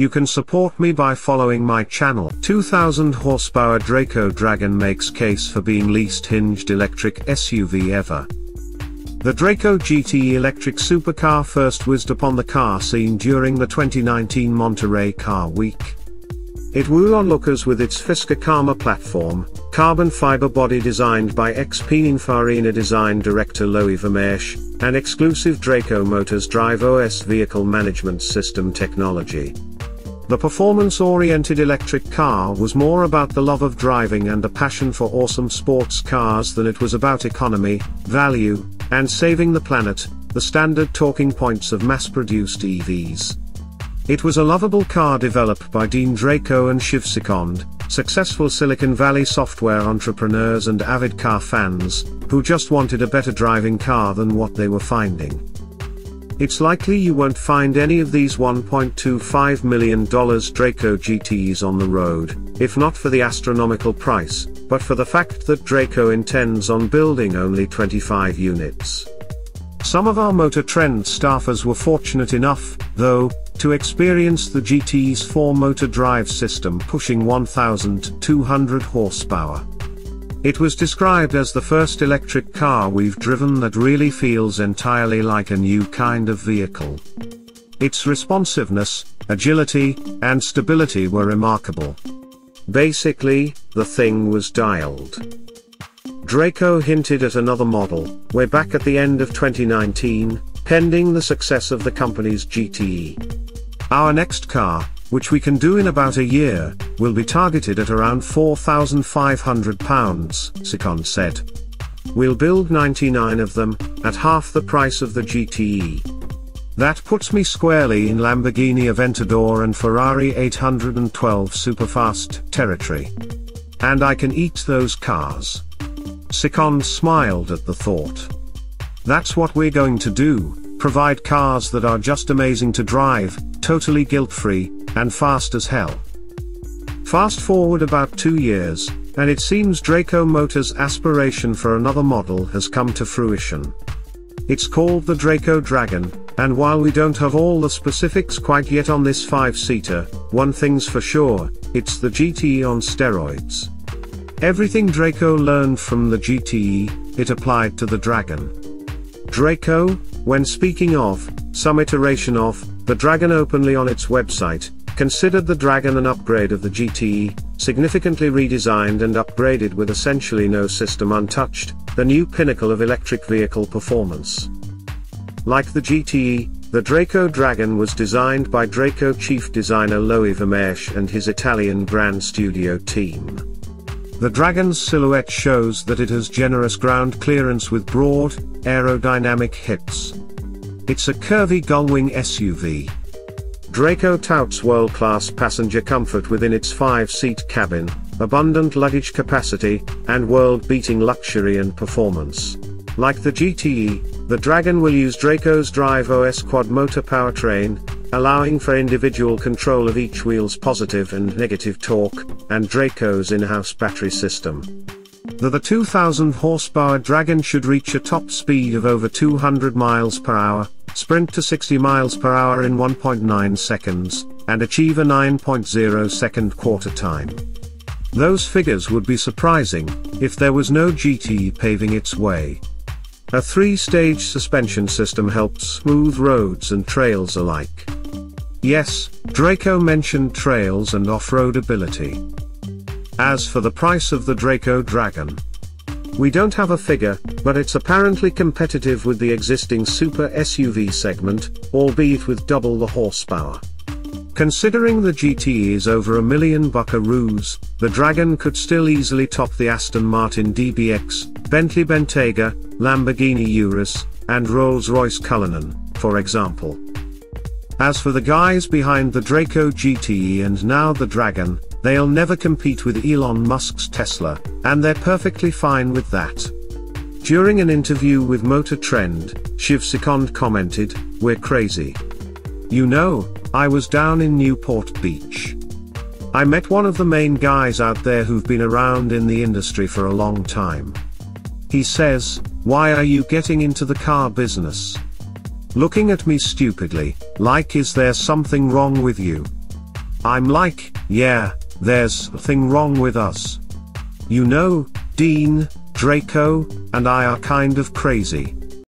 You can support me by following my channel. 2000 horsepower Drako Dragon makes case for being least hinged electric SUV ever. The Drako GT electric supercar first whizzed upon the car scene during the 2019 Monterey Car Week. It wooed onlookers with its Fisker Karma platform, carbon fiber body designed by ex-Pininfarina design director Loïc Vermeersch, and exclusive Drako Motors Drive OS vehicle management system technology. The performance-oriented electric car was more about the love of driving and a passion for awesome sports cars than it was about economy, value, and saving the planet, the standard talking points of mass-produced EVs. It was a lovable car developed by Dean Drako and Shiv Sikand, successful Silicon Valley software entrepreneurs and avid car fans, who just wanted a better driving car than what they were finding. It's likely you won't find any of these $1.25 million Drako GTs on the road, if not for the astronomical price, but for the fact that Drako intends on building only 25 units. Some of our Motor Trend staffers were fortunate enough, though, to experience the GT's 4-motor drive system pushing 1,200 horsepower. It was described as the first electric car we've driven that really feels entirely like a new kind of vehicle. Its responsiveness, agility, and stability were remarkable. Basically, the thing was dialed. Drako hinted at another model, way back at the end of 2019, pending the success of the company's GTE. Our next car, which we can do in about a year, will be targeted at around £4,500, Sikand said. We'll build 99 of them, at half the price of the GTE. That puts me squarely in Lamborghini Aventador and Ferrari 812 superfast territory. And I can eat those cars. Sikand smiled at the thought. That's what we're going to do, provide cars that are just amazing to drive, totally guilt-free, and fast as hell. Fast forward about two years, and it seems Drako Motors' aspiration for another model has come to fruition. It's called the Drako Dragon, and while we don't have all the specifics quite yet on this 5-seater, one thing's for sure, it's the GTE on steroids. Everything Drako learned from the GTE, it applied to the Dragon. Drako, when speaking of, some iteration of, the Dragon openly on its website, considered the Dragon an upgrade of the GTE, significantly redesigned and upgraded with essentially no system untouched, the new pinnacle of electric vehicle performance. Like the GTE, the Drako Dragon was designed by Drako chief designer Loïc Vermeersch and his Italian brand studio team. The Dragon's silhouette shows that it has generous ground clearance with broad, aerodynamic hips. It's a curvy gullwing SUV, Drako touts world-class passenger comfort within its five-seat cabin, abundant luggage capacity, and world-beating luxury and performance. Like the GTE, the Dragon will use Drako's Drive OS quad-motor powertrain, allowing for individual control of each wheel's positive and negative torque, and Drako's in-house battery system. The, 2000 horsepower Dragon should reach a top speed of over 200 miles per hour, sprint to 60 miles per hour in 1.9 seconds, and achieve a 9.0 second quarter time. Those figures would be surprising, if there was no GT paving its way. A three-stage suspension system helps smooth roads and trails alike. Yes, Drako mentioned trails and off-road ability. As for the price of the Drako Dragon, we don't have a figure, but it's apparently competitive with the existing super SUV segment, albeit with double the horsepower. Considering the GT is over a million buckaroos, the Dragon could still easily top the Aston Martin DBX, Bentley Bentayga, Lamborghini Urus, and Rolls-Royce Cullinan, for example. As for the guys behind the Drako GTE and now the Dragon, they'll never compete with Elon Musk's Tesla, and they're perfectly fine with that. During an interview with Motor Trend, Shiv Sikand commented, We're crazy. You know, I was down in Newport Beach. I met one of the main guys out there who've been around in the industry for a long time. He says, Why are you getting into the car business? Looking at me stupidly, like is there something wrong with you? I'm like, yeah, there's thing wrong with us. You know, Dean, Drako, and I are kind of crazy.